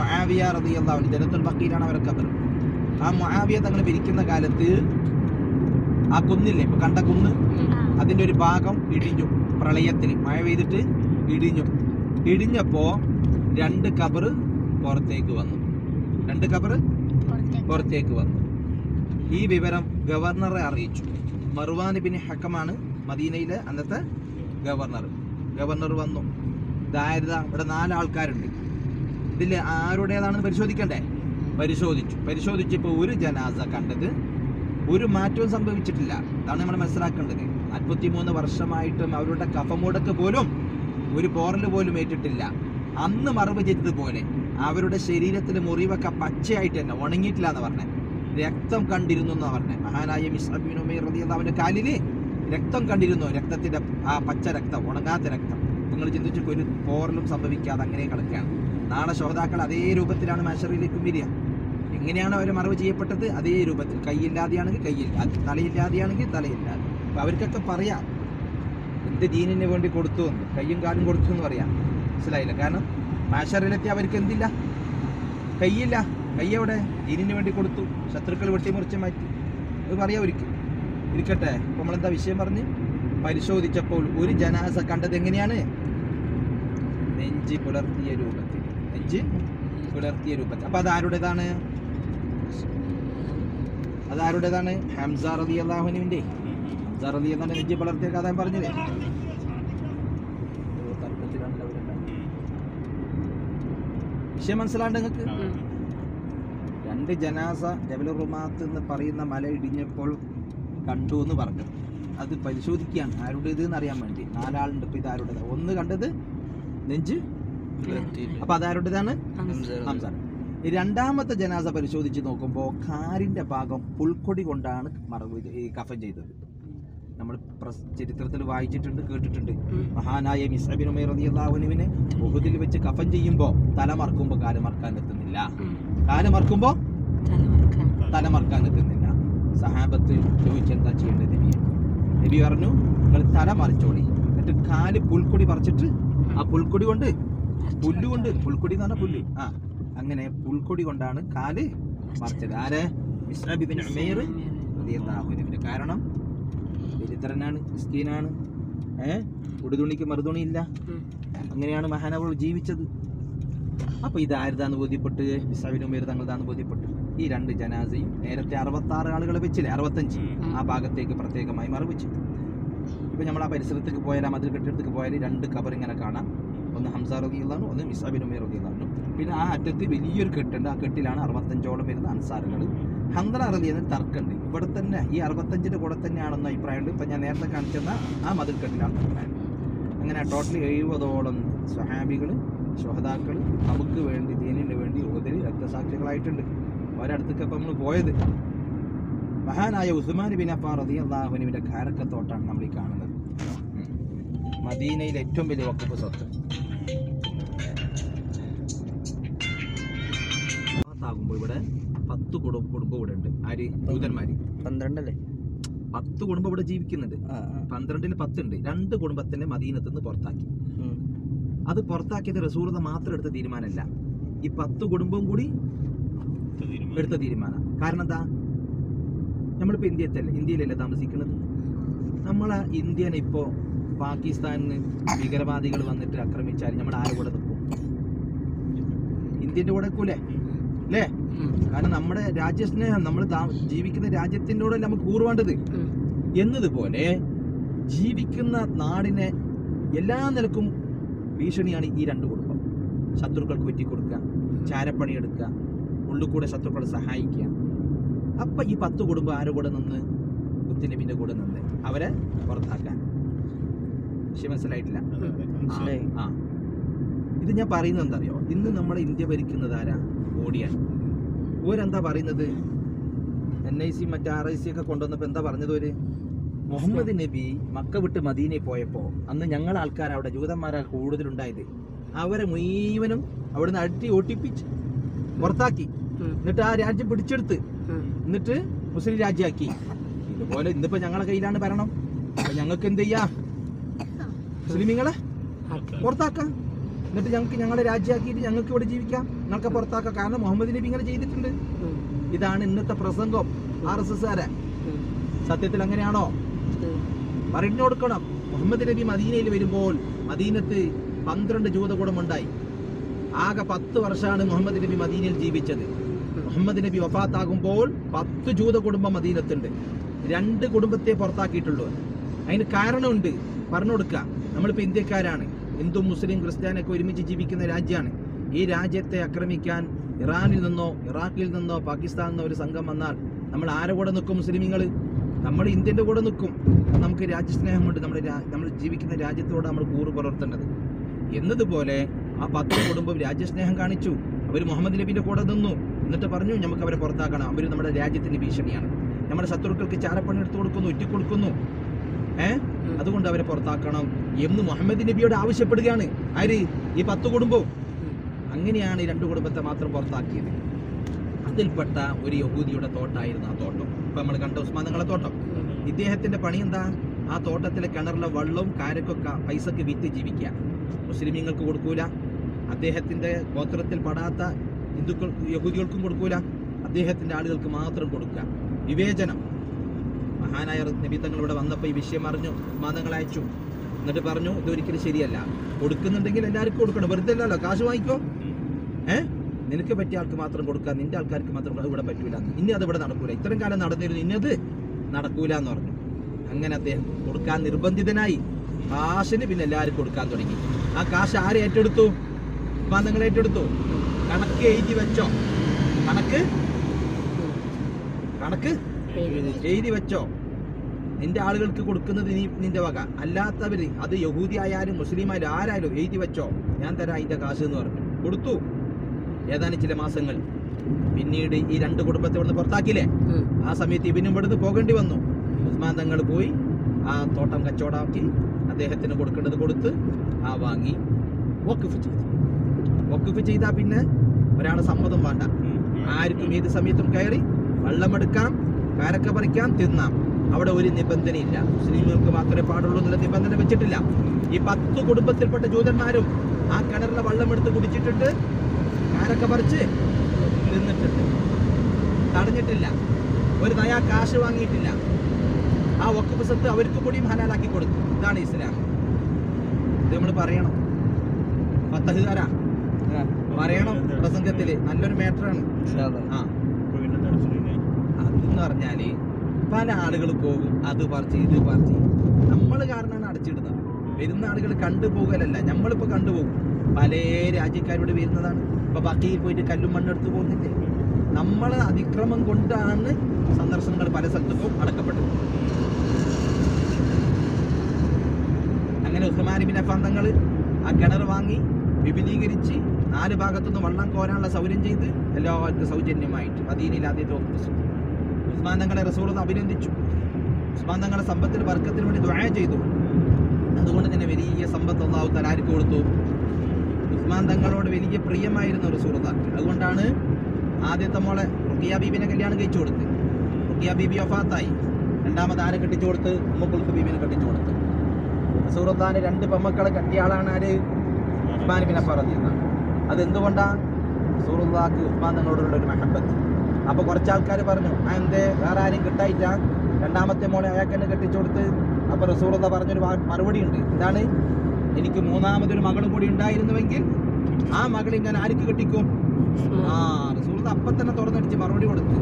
മുആവിയ റളിയല്ലാഹു അൻഹു ജനത്തുൽ ബഖീലാണ് അവരുടെ ഖബർ ആ മുആവിയ തങ്ങൾ ഭരിക്കുന്ന കാലത്ത് ആ കുന്നില്ലേ ഇപ്പൊ കണ്ട കുന്ന്? അതിന്റെ ഒരു ഭാഗം ഇടിഞ്ഞു പ്രളയത്തിൽ മഴ പെയ്തിട്ട് ഇടിഞ്ഞു. ഇടിഞ്ഞപ്പോ രണ്ട് കബർ പുറത്തേക്ക് വന്നു. രണ്ട് കബർ പുറത്തേക്ക്. വന്നു. ഈ വിവരം ഗവർണറെ അറിയിച്ചു. മർവാൻ ബിൻ ഹക്കമാണ് മദീനയിലെ അന്നത്തെ ഗവർണർ. ഗവർണർ വന്നു. ഇതായത് ഇവിടെ നാല് ആൾക്കാരുണ്ട്. ഇതിൽ ആരുടേതാണെന്ന് പരിശോധിക്കണ്ടേ? പരിശോധിച്ചു. പരിശോധിച്ചപ്പോൾ ഒരു ജനാസ കണ്ടത് ഒരു മാറ്റവും സംഭവിച്ചിട്ടില്ല. അതാണ് നമ്മൾ മനസ്സിലാക്കേണ്ടത്. നാൽപ്പത്തിമൂന്ന് വർഷമായിട്ടും അവരുടെ കഫമുടക്ക് പോലും ഒരു പോറൽ പോലും ഏറ്റിട്ടില്ല. അന്ന് മറവ് ചെയ്തതുപോലെ അവരുടെ ശരീരത്തിൽ മുറിവൊക്കെ പച്ചയായിട്ട് തന്നെ ഉണങ്ങിയിട്ടില്ല എന്ന് പറഞ്ഞത് രക്തം കണ്ടിരുന്നു എന്ന് പറഞ്ഞത് മഹാനായ മിസ്ബിനുമേർ അവന്റെ കാലിൽ രക്തം കണ്ടിരുന്നു. രക്തത്തിന്റെ ആ പച്ച രക്തം ഉണങ്ങാത്ത രക്തം. നിങ്ങൾ ചിന്തിച്ചു ഒരു പോറലും സംഭവിക്കാതെ അങ്ങനെ കിടക്കുകയാണ്. നാളെ ശ്രോതാക്കൾ അതേ രൂപത്തിലാണ് മാഷറിയിലേക്കും വരിക. എങ്ങനെയാണ് അവർ മറവ് ചെയ്യപ്പെട്ടത്? അതേ രൂപത്തിൽ. കൈയില്ലാതെയാണെങ്കിൽ കൈയില്ല തലയില്ലാതെയാണെങ്കിൽ തലയില്ലാതെ അപ്പൊ അവർക്കൊക്കെ പറയാം. എന്ത് ജീനിന് വേണ്ടി കൊടുത്തു എന്ന്. കയ്യും കാലും കൊടുത്തു എന്ന് പറയാം. മനസ്സിലായില്ല? കാരണം മാഷറിലെത്തി അവർക്ക് എന്തില്ല? കയ്യില്ല കൈ എവിടെ? ദീനിന് വേണ്ടി കൊടുത്തു. ശത്രുക്കൾ വെട്ടിമുറിച്ച് മാറ്റി. അത് പറയാം ഒരിക്കൽ ഇരിക്കട്ടെ. നമ്മളെന്താ വിഷയം പറഞ്ഞ്? പരിശോധിച്ചപ്പോൾ ഒരു ജനാസ കണ്ടത് എങ്ങനെയാണ്? നെഞ്ചി പുലർത്തിയ രൂപത്തിൽ. നെഞ്ച് പുലർത്തിയ രൂപത്തിൽ. അപ്പോൾ അതാരുടേതാണ്? അതാരുടേതാണ്? ഹംസ റതി അള്ളാഹുനുവിന്റെ ഹംസ റതി അള്ളാഹു നെഞ്ചി പുലർത്തിയ കഥ പറഞ്ഞില്ലേ? അവരെല്ലാം. വിഷയം മനസ്സിലാണ്ട് നിങ്ങൾക്ക്? രണ്ട് ജനാസ ജബൽ റുമാത്ത് എന്ന് പറയുന്ന മല ഇടിഞ്ഞപ്പോൾ കണ്ടു എന്ന് പറഞ്ഞു അത് പരിശോധിക്കുകയാണ് ആരുടേത് എന്ന് അറിയാൻ വേണ്ടി. നാലാളുണ്ട്. ഇപ്പൊ ഇത് ആരുടേതാണ് ഒന്ന് കണ്ടത് നെഞ്ച് അപ്പൊ അതാരുടേതാണ്? രണ്ടാമത്തെ ജനാസ പരിശോധിച്ച് നോക്കുമ്പോൾ കാലിന്റെ ഭാഗം പുൽക്കൊടി കൊണ്ടാണ് മറവ് ഈ കഫൻ ചെയ്തത്. നമ്മൾ ചരിത്രത്തിൽ വായിച്ചിട്ടുണ്ട് കേട്ടിട്ടുണ്ട്. മഹാനായ മിസ്അബിനുമൈ റതിയുവിനെ ബഹുദിൽ വെച്ച് കഫൻ ചെയ്യുമ്പോൾ തല മറക്കുമ്പോൾ കാൽ മറക്കാൻ എത്തുന്നില്ല കാൽ മറക്കുമ്പോൾ തല മറക്കാൻ. എത്തുന്നില്ല സഹാബത്ത് ചോദിച്ചെന്താ ചെയ്യേണ്ടത് നബി നബി പറഞ്ഞു നിങ്ങൾ തല മറിച്ചോളി. എന്നിട്ട് കാൽ പുൽക്കൊടി പറിച്ചിട്ട് ആ പുൽക്കൊടി കൊണ്ട് പുല്ലുകൊണ്ട് പുൽക്കൊടി എന്ന് പറഞ്ഞാൽ പുല്ല്. ആ അങ്ങനെ പുൽക്കൊടി കൊണ്ടാണ് കാൽ മറിച്ചത്. ആര്? ഉമൈർ കാരണം? ദരിദ്രനാണ് മിസ്കീനാണ് ഏഹ് ഉടുതുണിക്ക് മറുതുണി ഇല്ല അങ്ങനെയാണ് മഹാനവൾ ജീവിച്ചത്. അപ്പൊ ഇത് ആരുതാന്ന് ബോധ്യപ്പെട്ട്? മിസ്സാബിന് ഉമേർ തങ്ങളതാന്ന് ബോധ്യപ്പെട്ടു. ഈ രണ്ട് ജനാസയും നേരത്തെ അറുപത്തി ആറ് ആളുകളെ വെച്ചില്ലേ? അറുപത്തഞ്ച്. ആ ഭാഗത്തേക്ക് പ്രത്യേകമായി മറവിച്ചു ഇപ്പൊ നമ്മൾ ആ പരിസരത്തേക്ക് പോയാൽ ആ മതിൽ കെട്ടിടത്തേക്ക് പോയാൽ രണ്ട് കബർ ഇങ്ങനെ കാണാം. ഒന്ന് ഹംസ റതിയുള്ളതാണ് ഒന്ന് മിസ്സാബിൻ ഉമേർ റതിയുള്ളതാണ് പിന്നെ ആ അറ്റത്ത് വലിയൊരു കെട്ടുണ്ട്. ആ കെട്ടിലാണ് അറുപത്തഞ്ചോളം വരുന്ന അൻസാറുകൾ അറബി എന്ന തർക്കമുണ്ട്. ഇവിടെ തന്നെ ഈ അറുപത്തഞ്ചിന്റെ കൂടെ തന്നെയാണെന്ന് അഭിപ്രായമുണ്ട്. ഇപ്പം ഞാൻ നേരത്തെ കാണിച്ചെന്ന ആ മതിൽ കെട്ടിലാണ് അഭിപ്രായം. അങ്ങനെ ടോട്ടൽ എഴുപതോളം സ്വഹാബികൾ ശോഹതാക്കൾ നമുക്ക് വേണ്ടി ദീനിന് വേണ്ടി ഒതിരി രക്തസാക്ഷികളായിട്ടുണ്ട്. ഒരടുത്തേക്ക് ഇപ്പം നമ്മൾ പോയത്. മഹാനായ ഉസ്മാൻ ബിൻ അഫാർ അള്ളാഹുനുവിന്റെ കാരക്കത്തോട്ടാണ് നമ്മൾ ഈ കാണുന്നത്. മദീനയിലെ ഏറ്റവും വലിയ വക്കുപ്പ് സ്വത്ത്. ആകുമ്പോൾ ഇവിടെ പത്ത് കുടുംബ കുടുംബം ഇവിടെ ഉണ്ട്. ആര്? ദൂതന്മാര്. പന്ത്രണ്ടല്ലേ? പത്ത് കുടുംബം ഇവിടെ ജീവിക്കുന്നുണ്ട്. പന്ത്രണ്ടിൽ പത്തുണ്ട്. രണ്ട് കുടുംബത്തിനെ മദീനത്ത് നിന്ന് പുറത്താക്കി അത് പുറത്താക്കിയത് റസൂറത മാത്രം എടുത്ത തീരുമാനമല്ല. ഈ പത്ത് കുടുംബം കൂടി എടുത്ത തീരുമാനം. കാരണം എന്താ? നമ്മളിപ്പോ ഇന്ത്യത്തല്ലേ ഇന്ത്യയിലല്ലേ താമസിക്കുന്നത്? നമ്മളെ ഇന്ത്യനെ ഇപ്പോ നിന്ന് ഭീകരവാദികൾ വന്നിട്ട് ആക്രമിച്ചാൽ നമ്മൾ ആരുടെ കൂടെ നിൽക്കും ഇന്ത്യന്റെ കൂടെ നിൽക്കൂലേ അല്ലേ? കാരണം നമ്മുടെ രാജ്യസ്നേഹം നമ്മൾ ജീവിക്കുന്ന രാജ്യത്തിന്റെ കൂടെ നമുക്ക് കൂറുവേണ്ടത്? എന്നതുപോലെ ജീവിക്കുന്ന നാടിനെ എല്ലാ നിലക്കും ഭീഷണിയാണ് ഈ രണ്ട് കുടുംബം. ശത്രുക്കൾക്ക് വെറ്റിക്കൊടുക്കുക ചാരപ്പണി എടുക്കുക ഉള്ളിൽ കൂടെ ശത്രുക്കളെ സഹായിക്കുക. അപ്പൊ ഈ പത്ത് കുടുംബം ആരുടെ കൂടെ നിന്ന്? കുത്തിനബിന്റെ കൂടെ നിന്ന് അവരെ പുറത്താക്കാൻ. വിഷയം മനസ്സിലായിട്ടില്ല. മനസ്സിലായി. ആ ഇത് ഞാൻ പറയുന്നത് എന്താ അറിയോ ഇന്ന് നമ്മുടെ ഇന്ത്യ ഭരിക്കുന്നത് ആരാ? മോഡിയാണ്. ഓരെന്താ പറയുന്നത്? എൻ ഐ സി മറ്റേ ആർ ഐ സി ഒക്കെ കൊണ്ടുവന്നപ്പോൾ എന്താ പറഞ്ഞത് ഒരു മുഹമ്മദ് നബി മക്ക വിട്ട് മദീനയിൽ പോയപ്പോൾ അന്ന് ഞങ്ങൾ ആൾക്കാർ അവിടെ ജൂതന്മാരാ കൂടുതലുണ്ടായത്. അവരെ മുഴുവനും അവിടുന്ന് അടി ഒട്ടിപ്പിച്ച് പുറത്താക്കി. എന്നിട്ട് ആ രാജ്യം പിടിച്ചെടുത്ത്. എന്നിട്ട് മുസ്ലിം രാജ്യമാക്കി. ഇതുപോലെ ഇന്നിപ്പോൾ ഞങ്ങളുടെ കയ്യിലാണ് ഭരണം. അപ്പം ഞങ്ങൾക്ക് എന്ത് ചെയ്യാം മുസ്ലിമീങ്ങളെ പുറത്താക്കാം. എന്നിട്ട് ഞങ്ങൾക്ക് ഞങ്ങളുടെ രാജ്യമാക്കിയിട്ട് ഞങ്ങൾക്ക് ഇവിടെ ജീവിക്കാം. ഞങ്ങൾക്ക് പുറത്താക്കാം. കാരണം മുഹമ്മദ് നബി ഇങ്ങനെ ചെയ്തിട്ടുണ്ട്. ഇതാണ് ഇന്നത്തെ പ്രസംഗം. ആർ എസ് എസ് ആരെ സത്യത്തിൽ അങ്ങനെയാണോ? പറഞ്ഞു കൊടുക്കണം. മുഹമ്മദ് നബി മദീനയിൽ വരുമ്പോൾ മദീനത്ത് പന്ത്രണ്ട് ജൂതകൂടം ഉണ്ടായി. ആകെ പത്ത് വർഷമാണ് മുഹമ്മദ് നബി മദീനയിൽ ജീവിച്ചത്. മുഹമ്മദ് നബി വഫാത്താകുമ്പോൾ പത്ത് ജൂത കുടുംബം മദീനത്തുണ്ട്. രണ്ട് കുടുംബത്തെ പുറത്താക്കിയിട്ടുള്ളൂ. അതിന് കാരണമുണ്ട്. പറഞ്ഞു കൊടുക്കുക. നമ്മളിപ്പോൾ ഇന്ത്യക്കാരാണ്. ഹിന്ദു മുസ്ലിം ക്രിസ്ത്യാനൊക്കെ ഒരുമിച്ച് ജീവിക്കുന്ന രാജ്യമാണ്. ഈ രാജ്യത്തെ ആക്രമിക്കാൻ ഇറാനിൽ നിന്നോ ഇറാഖിൽ നിന്നോ പാകിസ്ഥാനിൽ നിന്നോ ഒരു സംഘം വന്നാൽ നമ്മൾ ആരെ കൂടെ നിൽക്കും മുസ്ലിമിങ്ങൾ നമ്മൾ ഇന്ത്യന്റെ കൂടെ നിൽക്കും. നമുക്ക് രാജ്യസ്നേഹമുണ്ട്. നമ്മുടെ നമ്മൾ ജീവിക്കുന്ന രാജ്യത്തോട് നമ്മൾ കൂറ് പുലർത്തേണ്ടത്. എന്നതുപോലെ ആ പത്ത് കുടുംബം രാജ്യസ്നേഹം കാണിച്ചു. അവർ മുഹമ്മദ് നബീന്റെ കൂടെ നിന്നു. എന്നിട്ട് പറഞ്ഞു നമുക്ക് അവരെ പുറത്താക്കണം. അവർ നമ്മുടെ രാജ്യത്തിന്റെ ഭീഷണിയാണ്. നമ്മുടെ ശത്രുക്കൾക്ക് ചാരപ്പണി എടുത്തു കൊടുക്കുന്നു ഒറ്റിക്കൊടുക്കുന്നു. അതുകൊണ്ട് അവരെ പുറത്താക്കണം എന്ന് മുഹമ്മദ് നബിയോട് ആവശ്യപ്പെടുകയാണ്. ആര്? ഈ പത്ത് കുടുംബവും. അങ്ങനെയാണ് ഈ രണ്ട് കുടുംബത്തെ മാത്രം പുറത്താക്കിയത്. അതിൽപ്പെട്ട ഒരു യഹൂദിയുടെ തോട്ടായിരുന്നു ആ തോട്ടം. ഇപ്പൊ നമ്മൾ കണ്ട ഉസ്മാൻ നിങ്ങളെ തോട്ടം. ഇദ്ദേഹത്തിന്റെ പണി എന്താ? ആ തോട്ടത്തിലെ കിണറിലെ വെള്ളവും കാരക്കൊക്കെ പൈസക്ക് വിറ്റ് ജീവിക്കുക. മുസ്ലിമീങ്ങൾക്ക് കൊടുക്കൂല. അദ്ദേഹത്തിന്റെ ഗോത്രത്തിൽ പെടാത്ത ഹിന്ദുക്കൾ യഹൂദികൾക്കും കൊടുക്കൂല. അദ്ദേഹത്തിന്റെ ആളുകൾക്ക് മാത്രം കൊടുക്കുക. വിവേചനം. മഹാനായ നബി തങ്ങൾ ഇവിടെ വന്നപ്പോൾ ഈ വിഷയം അറിഞ്ഞു മാതങ്ങൾ അയച്ചു. എന്നിട്ട് പറഞ്ഞു ഇതൊരിക്കലും ശരിയല്ല. കൊടുക്കുന്നുണ്ടെങ്കിൽ എല്ലാവർക്കും കൊടുക്കണം. വെറുതെ അല്ലല്ലോ കാശ് വാങ്ങിക്കോ. ഏ? നിനക്ക് പറ്റിയ ആൾക്ക് മാത്രം കൊടുക്കുക നിന്റെ ആൾക്കാർക്ക് മാത്രം ഇവിടെ പറ്റൂല ഇനി അത് ഇവിടെ നടക്കൂല. ഇത്രയും കാലം നടന്നിരുന്നു ഇന്നത് നടക്കൂല എന്ന് പറഞ്ഞു. അങ്ങനെ അദ്ദേഹം കൊടുക്കാൻ നിർബന്ധിതനായി. കാശിന് പിന്നെ എല്ലാവരും കൊടുക്കാൻ തുടങ്ങി. ആ കാശ് ആര് ഏറ്റെടുത്തു? മാനങ്ങൾ ഏറ്റെടുത്തു. കണക്ക് എഴുതി വെച്ചോ. കണക്ക്? കണക്ക്? എഴുതി വെച്ചോ. നിന്റെ ആളുകൾക്ക് കൊടുക്കുന്നത് നീ നിന്റെ വക. അല്ലാത്തവര് അത് യഹൂദി ആയാലും മുസ്ലിം ആയാലും ആരായാലും എഴുതി വെച്ചോ. ഞാൻ തരാം അതിന്റെ കാശ് എന്ന് പറഞ്ഞു കൊടുത്തു. ഏതാനും ചില മാസങ്ങൾ. പിന്നീട് ഈ രണ്ട് കുടുംബത്തെ ഇവിടുന്ന് പുറത്താക്കിയില്ലേ. ആ സമയത്ത് ഇവനും ഇവിടുന്ന് പോകേണ്ടി വന്നു. ഉസ്മാൻ തങ്ങൾ പോയി ആ തോട്ടം കച്ചവടമാക്കി അദ്ദേഹത്തിന് കൊടുക്കേണ്ടത് കൊടുത്ത് ആ വാങ്ങി വക്കുഫ് ചെയ്തു. വക്കുഫ് ചെയ്താൽ പിന്നെ ഒരാളെ സമ്മതം വേണ്ട. ആർക്കും ഏത് സമയത്തും കയറി വെള്ളമെടുക്കാം കാരക്ക പറിക്കാം തിന്നാം. അവിടെ ഒരു നിബന്ധനയില്ല. മുസ്ലിങ്ങൾക്ക് മാത്രമേ പാടുള്ളൂ എന്നുള്ള നിബന്ധന വെച്ചിട്ടില്ല. ഈ പത്ത് കുടുംബത്തിൽപ്പെട്ട ജൂതന്മാരും ആ കിണറിലെ വെള്ളമെടുത്ത് കുടിച്ചിട്ടുണ്ട്. കാരൊക്കെ പറിച്ച്? നിന്നിട്ടുണ്ട് തടഞ്ഞിട്ടില്ല. ഒരു നയാ കാശ് വാങ്ങിയിട്ടില്ല. ആ വക്കുപ്പ് സ്വത്ത് അവർക്ക് കൂടിയും ഹലാലാക്കി കൊടുത്തു ഇതാണ് ഇസ്ലാം. ഇത് നമ്മൾ പറയണം. പത്തഹുകാരാ പറയണം പ്രസംഗത്തിൽ. നല്ലൊരു മാറ്ററാണ് ആ. അതെന്ന് പറഞ്ഞാൽ പല ആളുകൾ പോകും അത് പറിച്ച് ഇത് പറിച്ച് നമ്മൾ കാരണമാണ് അടച്ചിടുന്നത്. വരുന്ന ആളുകൾ കണ്ടുപോകലല്ല നമ്മളിപ്പോൾ കണ്ടുപോകും പല രാജ്യക്കാരോട് വരുന്നതാണ്. ഇപ്പൊ ബാക്കി പോയിട്ട് കല്ലും മണ്ണെടുത്ത് പോകുന്നില്ലേ? നമ്മൾ അതിക്രമം കൊണ്ടാണ് സന്ദർശനങ്ങൾ പല സ്ഥലത്തും അടക്കപ്പെട്ടത്. അങ്ങനെ ഉസ്മാൻ ബിൻ അഫാൻ തങ്ങൾ ആ കിണർ വാങ്ങി വിപുലീകരിച്ച് നാല് ഭാഗത്തുനിന്ന് വെള്ളം കോരാനുള്ള സൗകര്യം ചെയ്ത് എല്ലാവർക്കും സൗജന്യമായിട്ട് അതീനില്ലാതെ ആദ്യത്തെ ഉസ്മാൻ തങ്ങളെ റസൂൾ അഭിനന്ദിച്ചു. ഉസ്മാൻ തങ്ങളെ സമ്പത്തിന് വർക്കത്തിന് വേണ്ടി ദ്വായ ചെയ്തു. അതുകൊണ്ട് തന്നെ വലിയ സമ്പത്ത് അള്ളാഹു ആർക്ക് കൊടുത്തു? ഉസ്മാൻ തങ്ങളോട് വലിയ പ്രിയമായിരുന്നു റസൂർദാക്ക് അതുകൊണ്ടാണ് ആദ്യത്തെ മോളെ റുക്കിയ ബീബിനെ കല്യാണം കഴിച്ചു കൊടുത്ത് റുക്കിയ ബീബി ഒഫാത്തായി രണ്ടാമത് ആരെ കെട്ടിച്ചു കൊടുത്ത്? ഉമ്മക്കുൾക്ക് ബീബിനെ കെട്ടിച്ചു കൊടുത്ത്. റസൂർദാന് രണ്ട് പെമ്മക്കളെ കെട്ടിയ ആളാണ് ആര്? ഉസ്മാൻ ബിൻ അഫാർ എന്നാണ് അതെന്തുകൊണ്ടാ? റസൂറുള്ളാക്ക് ഉസ്മാൻ തങ്ങളോടുള്ള ഒരു മഹബത്ത്. അപ്പൊ കുറച്ച് ആൾക്കാർ പറഞ്ഞു ആ എന്തേ? വേറെ ആരും കിട്ടായിട്ടാ രണ്ടാമത്തെ മോളെ അയാൾക്ക് തന്നെ കെട്ടിച്ചു കൊടുത്ത്. അപ്പൊ റസൂറുള്ള പറഞ്ഞൊരു മറുപടി ഉണ്ട് എന്താണ്? എനിക്ക് മൂന്നാമതൊരു മകളും കൂടി ഉണ്ടായിരുന്നുവെങ്കിൽ ആ മകൾ ഞാൻ ആർക്ക് കെട്ടിക്കും? ആ റസൂറത അപ്പം തന്നെ തുറന്നടിച്ച് മറുപടി കൊടുത്തു.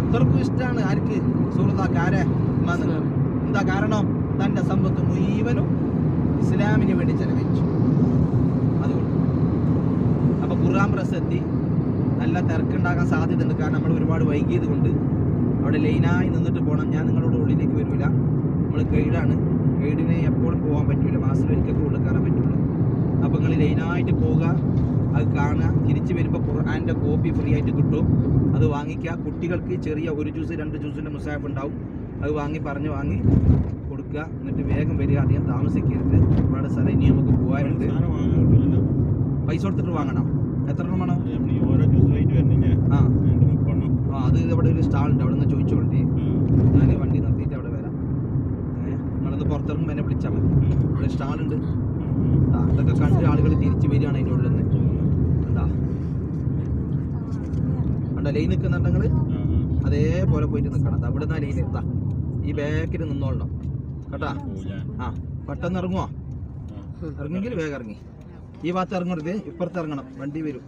അത്രക്കും ഇഷ്ടമാണ് ആർക്ക്. ഉസ്മാൻ തങ്ങൾ എന്താ കാരണം? തന്റെ സമ്പത്ത് മുഴുവനും ഇസ്ലാമിന് വേണ്ടി ചെലവഴിച്ചു. അതുകൊണ്ട്. അപ്പൊ ഖുർആൻ പ്രസക്തി നല്ല തിരക്കുണ്ടാകാൻ സാധ്യതയുണ്ട്. കാരണം നമ്മൾ ഒരുപാട് വൈകിയത് കൊണ്ട് അവിടെ ലൈനായി നിന്നിട്ട് പോകണം ഞാൻ നിങ്ങളുടെ ഉള്ളിലേക്ക് വരില്ല നമ്മൾ ഗൈഡാണ്. ഗൈഡിന് എപ്പോഴും പോകാൻ പറ്റില്ല മാസത്തിൽ ഒരിക്കൽ ഉള്ളിൽ കയറാൻ പറ്റുള്ളൂ. അപ്പോൾ നിങ്ങൾ ലൈനായിട്ട് പോവുക. അത് കാണുക. തിരിച്ച് വരുമ്പോൾ ഖുർആാന്റെ കോപ്പി ഫ്രീ ആയിട്ട് കിട്ടും. അത് വാങ്ങിക്കുക. കുട്ടികൾക്ക് ചെറിയ ഒരു ജ്യൂസ് രണ്ട് ജ്യൂസിന്റെ മുസാഫ് ഉണ്ടാവും. അത് വാങ്ങി പറഞ്ഞ് വാങ്ങി കൊടുക്കുക. എന്നിട്ട് വേഗം വരിക. അധികം താമസിക്കരുത്. ഒരുപാട് സ്ഥലം ഇനി നമുക്ക് പോകാനുണ്ട്. പൈസ കൊടുത്തിട്ട് വാങ്ങണം. എത്ര എണ്ണമാണ് ആ. ആ അത് ഇവിടെ ഒരു സ്റ്റാൾ ഉണ്ട്. അവിടെ നിന്ന് ചോദിച്ചോണ്ടേ ഞാൻ വണ്ടി നിർത്തിയിട്ട് അവിടെ വരാം. നിങ്ങളത് പുറത്തിറങ്ങുമ്പോൾ എന്നെ വിളിച്ചാൽ മതി. അവിടെ സ്റ്റാളുണ്ട് അതൊക്കെ കണ്ട് ആളുകൾ തിരിച്ചു വരികയാണ് അതിന്റെ ഉള്ളിൽ നിന്ന് ഉണ്ടാ ലൈൻ നിൽക്കുന്നുണ്ടെങ്കിൽ അതേപോലെ പോയിട്ട് നിൽക്കണം അവിടെ നിന്നാ ലൈൻ എത്താ ഈ ബാക്കിൽ നിന്നോളണം. കേട്ടാ? ആ പെട്ടെന്ന് ഇറങ്ങുവാ? ഇറങ്ങെങ്കിൽ വേഗം ഇറങ്ങി. ഈ ഭാഗത്ത് ഇറങ്ങരുത് ഇപ്പുറത്ത് ഇറങ്ങണം വണ്ടി വരും.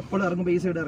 എപ്പോഴും ഇറങ്ങുമ്പോൾ ഈ സൈഡ് ഇറങ്ങും